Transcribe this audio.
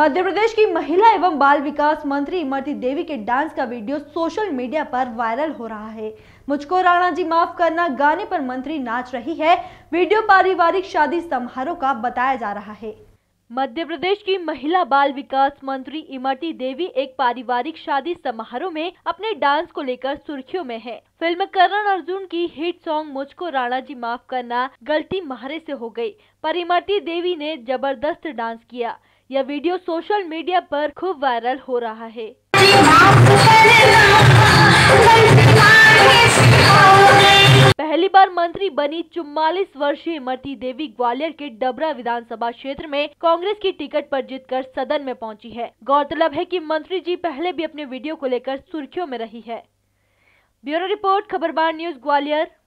मध्य प्रदेश की महिला एवं बाल विकास मंत्री इमरती देवी के डांस का वीडियो सोशल मीडिया पर वायरल हो रहा है। मुझको राणा जी माफ़ करना, गाने पर मंत्री नाच रही है। वीडियो पारिवारिक शादी समारोह का बताया जा रहा है। मध्य प्रदेश की महिला बाल विकास मंत्री इमरती देवी एक पारिवारिक शादी समारोह में अपने डांस को लेकर सुर्खियों में है। फ़िल्म करण अर्जुन की हिट सॉन्ग मुझको राणा जी माफ़ करना गलती महारे से हो गई, पर इमरती देवी ने ज़बरदस्त डांस किया। यह वीडियो सोशल मीडिया पर खूब वायरल हो रहा है। मंत्री बनी चुम्बालीस वर्षीय इमरती देवी ग्वालियर के डबरा विधानसभा क्षेत्र में कांग्रेस की टिकट पर जीतकर सदन में पहुँची है। गौरतलब है कि मंत्री जी पहले भी अपने वीडियो को लेकर सुर्खियों में रही है। Bureau report Khabarbar news, Gwalior.